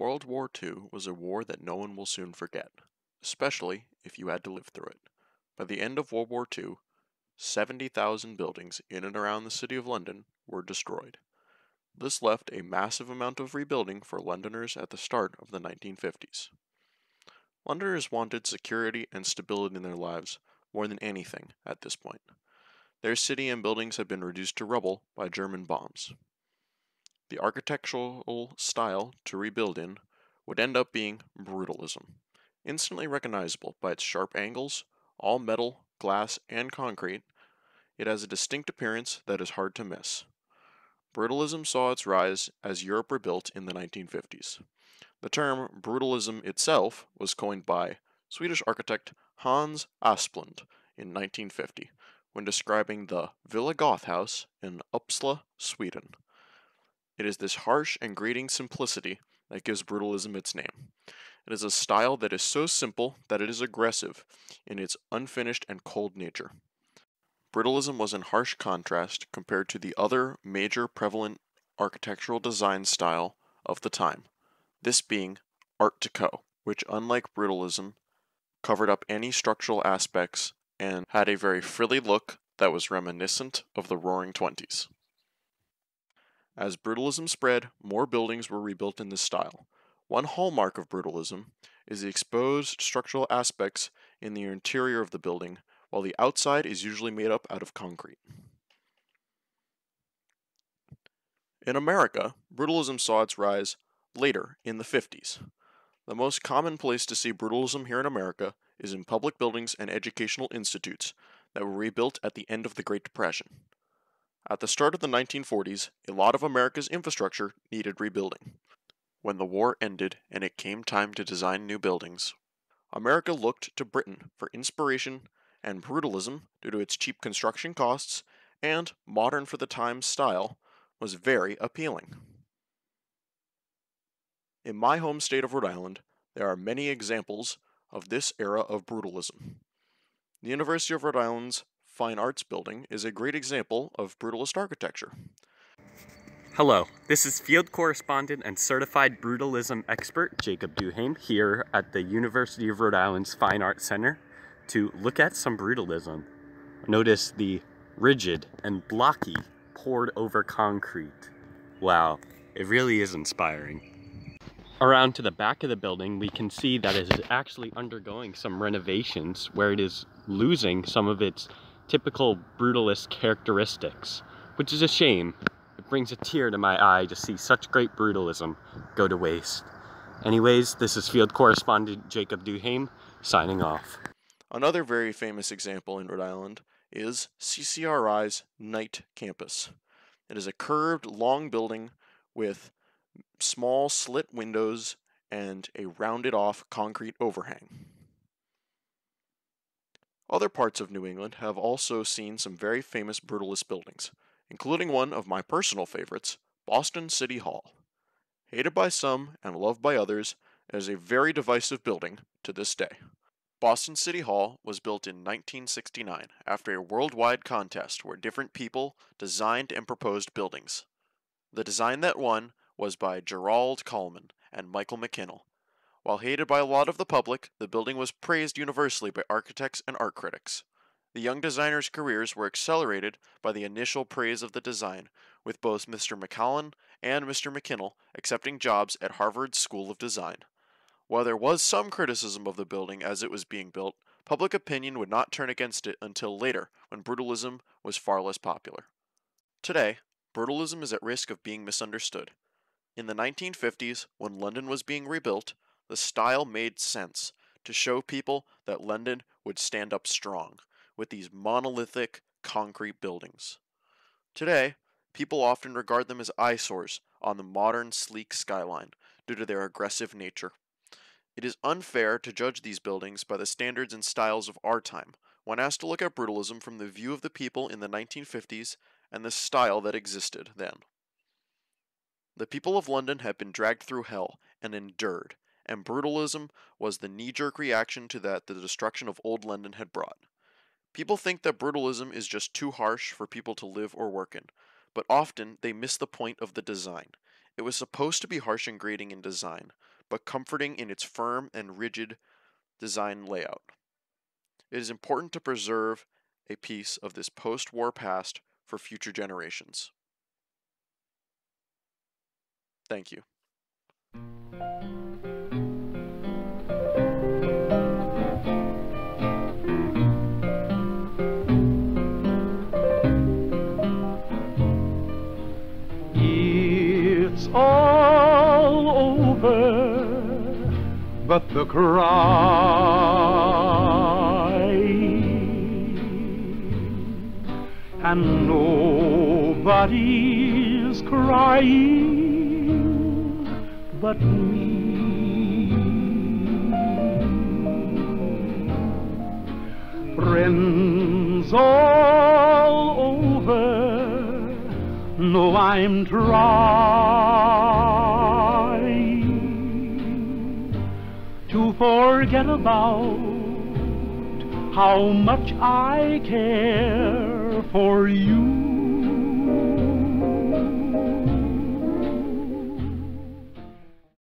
World War II was a war that no one will soon forget, especially if you had to live through it. By the end of World War II, 70,000 buildings in and around the city of London were destroyed. This left a massive amount of rebuilding for Londoners at the start of the 1950s. Londoners wanted security and stability in their lives more than anything at this point. Their city and buildings had been reduced to rubble by German bombs. The architectural style to rebuild in would end up being brutalism, instantly recognizable by its sharp angles, all metal, glass, and concrete. It has a distinct appearance that is hard to miss. Brutalism saw its rise as Europe rebuilt in the 1950s. The term brutalism itself was coined by Swedish architect Hans Asplund in 1950 when describing the Villa Goth house in Uppsala, Sweden. It is this harsh and grating simplicity that gives brutalism its name. It is a style that is so simple that it is aggressive in its unfinished and cold nature. Brutalism was in harsh contrast compared to the other major prevalent architectural design style of the time, this being Art Deco, which, unlike brutalism, covered up any structural aspects and had a very frilly look that was reminiscent of the Roaring Twenties. As brutalism spread, more buildings were rebuilt in this style. One hallmark of brutalism is the exposed structural aspects in the interior of the building while the outside is usually made up out of concrete. In America, brutalism saw its rise later in the 50s. The most common place to see brutalism here in America is in public buildings and educational institutes that were rebuilt at the end of the Great Depression. At the start of the 1940s, a lot of America's infrastructure needed rebuilding. When the war ended and it came time to design new buildings, America looked to Britain for inspiration and brutalism, due to its cheap construction costs and modern for the time style, was very appealing. In my home state of Rhode Island, there are many examples of this era of brutalism. The University of Rhode Island's Fine Arts Building is a great example of brutalist architecture. Hello, this is field correspondent and certified brutalism expert Jacob Duhame here at the University of Rhode Island's Fine Arts Center to look at some brutalism. Notice the rigid and blocky poured over concrete. Wow, it really is inspiring. Around to the back of the building, we can see that it is actually undergoing some renovations where it is losing some of its typical brutalist characteristics, which is a shame. It brings a tear to my eye to see such great brutalism go to waste. Anyways, this is field correspondent Jacob Duhame signing off. Another very famous example in Rhode Island is CCRI's Knight Campus. It is a curved, long building with small slit windows and a rounded off concrete overhang. Other parts of New England have also seen some very famous brutalist buildings, including one of my personal favorites, Boston City Hall. Hated by some and loved by others, it is a very divisive building to this day. Boston City Hall was built in 1969 after a worldwide contest where different people designed and proposed buildings. The design that won was by Gerald Kallmann and Michael McKinnell. While hated by a lot of the public, the building was praised universally by architects and art critics. The young designers' careers were accelerated by the initial praise of the design, with both Mr. McCallum and Mr. McKinnell accepting jobs at Harvard School of Design. While there was some criticism of the building as it was being built, public opinion would not turn against it until later, when brutalism was far less popular. Today, brutalism is at risk of being misunderstood. In the 1950s, when London was being rebuilt, the style made sense to show people that London would stand up strong with these monolithic concrete buildings. Today, people often regard them as eyesores on the modern sleek skyline due to their aggressive nature. It is unfair to judge these buildings by the standards and styles of our time, when asked to look at brutalism from the view of the people in the 1950s and the style that existed then. The people of London had been dragged through hell and endured, and brutalism was the knee jerk reaction to that the destruction of old London had brought. People think that brutalism is just too harsh for people to live or work in, but often they miss the point of the design. It was supposed to be harsh and grating in design, but comforting in its firm and rigid design layout. It is important to preserve a piece of this post war past for future generations. Thank you. It's all over, but the cry and nobody's crying but me. Friends all know I'm trying to forget about how much I care for you.